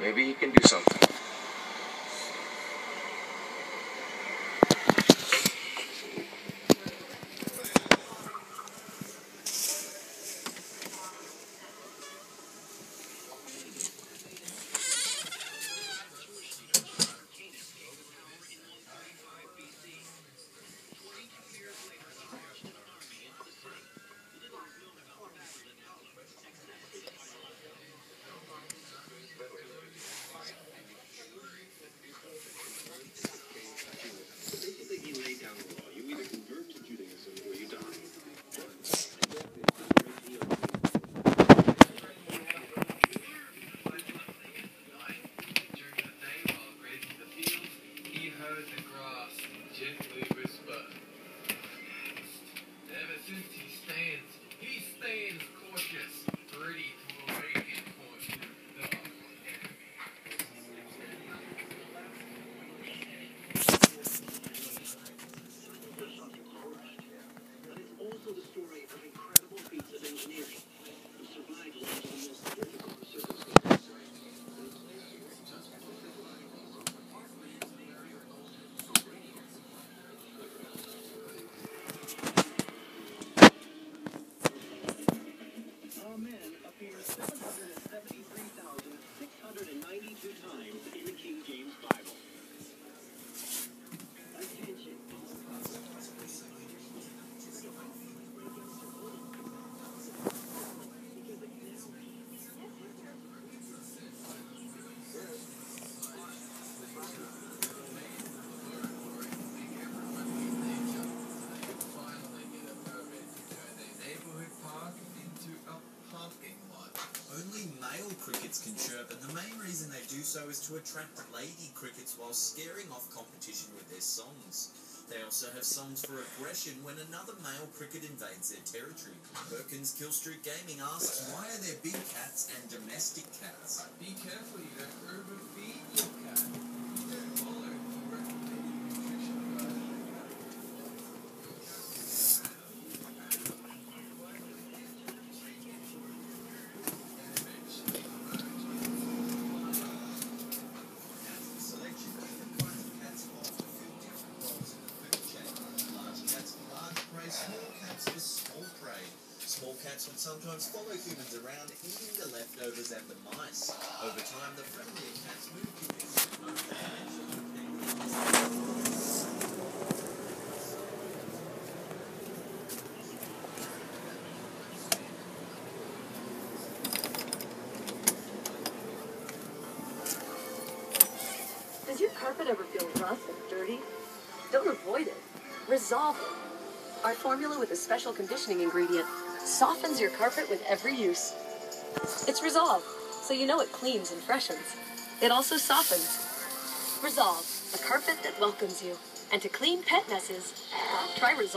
Maybe he can do something. Cautious, crickets can chirp, and the main reason they do so is to attract lady crickets while scaring off competition with their songs. They also have songs for aggression when another male cricket invades their territory. Perkins Killstreet Gaming asks, why are there big cats and domestic cats? Be careful, you don't overfeed your cat. You don't follow the recommended nutrition guide. Selection different kinds of cats often fill different roles in the food chain. Large cats for large prey, for small prey. Small cats would sometimes follow humans around, eating the leftovers and the mice. Over time, the friendlier cats moved to Does your carpet ever feel rough and dirty? Don't avoid it. Resolve it. Our formula with a special conditioning ingredient softens your carpet with every use. It's Resolve, so you know it cleans and freshens. It also softens. Resolve, a carpet that welcomes you. And to clean pet messes, try Resolve.